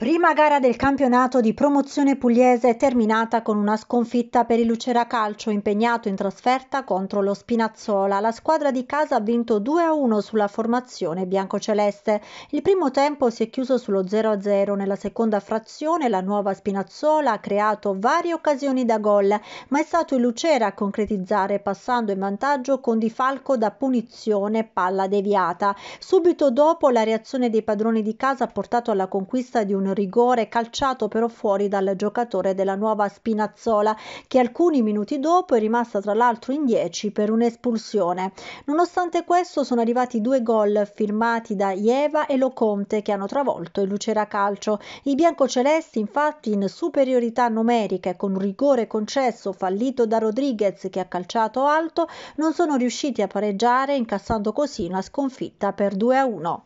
Prima gara del campionato di promozione pugliese terminata con una sconfitta per il Lucera Calcio impegnato in trasferta contro lo Spinazzola. La squadra di casa ha vinto 2-1 sulla formazione biancoceleste. Il primo tempo si è chiuso sullo 0-0. Nella seconda frazione la nuova Spinazzola ha creato varie occasioni da gol, ma è stato il Lucera a concretizzare passando in vantaggio con Di Falco da punizione palla deviata. Subito dopo la reazione dei padroni di casa ha portato alla conquista di un rigore calciato però fuori dal giocatore della nuova Spinazzola che alcuni minuti dopo è rimasta tra l'altro in 10 per un'espulsione. Nonostante questo sono arrivati due gol firmati da Ieva e Loconte che hanno travolto il Lucera Calcio. I biancocelesti infatti in superiorità numerica e con un rigore concesso fallito da Rodriguez che ha calciato alto non sono riusciti a pareggiare incassando così una sconfitta per 2 a 1.